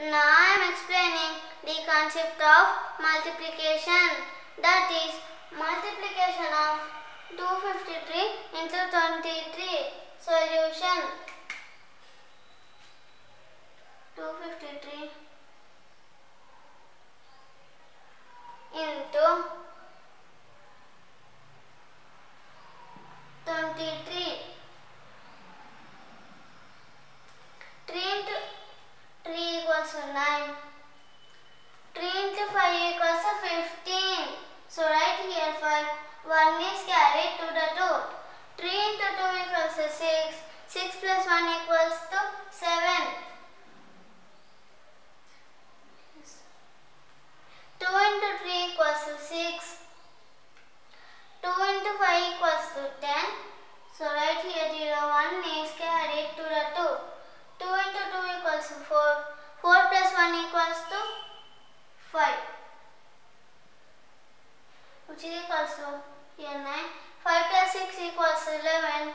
Now I am explaining the concept of multiplication. That is multiplication of 253 into 23. Solution 253 into 23. 3 into 3 equals to 9. 3 into 5 equals to 15. So right here 5. 1 is carried to the 2. 3 into 2 equals to 6. 6 plus 1 equals to 7. 2 into 3 equals to 6. 2 into 5 equals to 10. So right here 0, 1 is carried to the 2. 2 into 2 equals to 4. 4 plus 1 equals to 5. To here 9. 5 plus 6 equals to 11.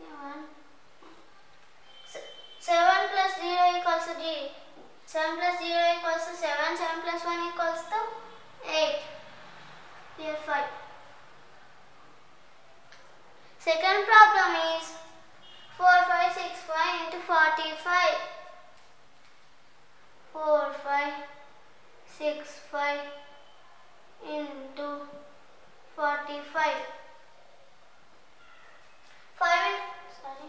Here 1. Se- 7 plus 0 equals to D. 7 plus 0 equals to 7. 7 plus 1 equals to 8. Here 5. Second problem is 4, 5, 6, 5 into 45. 4, 5, 6, 5 into 45. 5 in, sorry.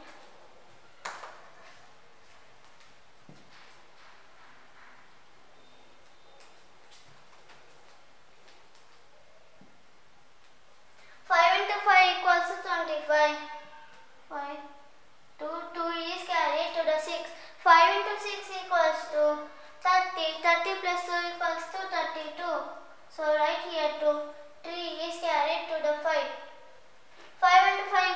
5 into 5 equals to 25. 5. 2, 2 is carried to the 6. 5 into 6 equals to 30. 30 plus 2 equals to 32. So right here 2.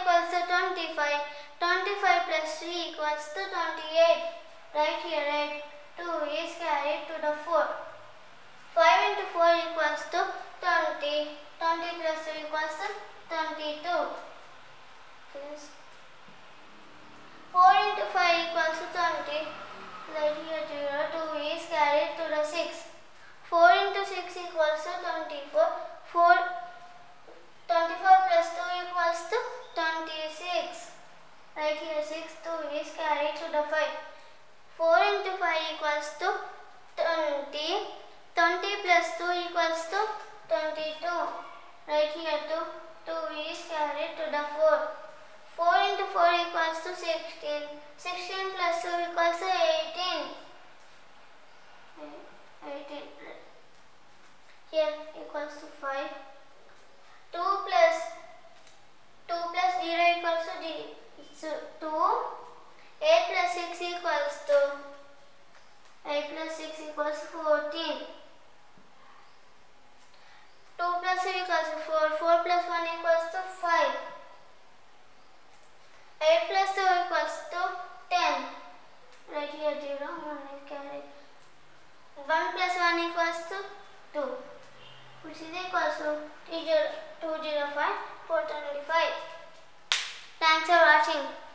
Equals to twenty-five. Twenty-five plus three equals to twenty-eight. Right here eight. Two is carried to the four. 5 into 4 equals to 20. 20 plus 2 equals to 22. 4 into 5 equals to 20. Right here 0. 2 is carried to the 6. 4 into 6 equals to 24. 4, Right here 6. 2 is carried to the 5. 4 into 5 equals to 20. 20 plus 2 equals to 22. Right here 2. 2 is carried to the 4. 4 into 4 equals to 16. 16 plus 2 equals to 18. Equals to 4. 4 plus 1 equals to 5. 8 plus 2 equals to 10. Right here 0. 1 is carried. 1 plus 1 equals to 2. Which is equals to 205 425. Thanks for watching.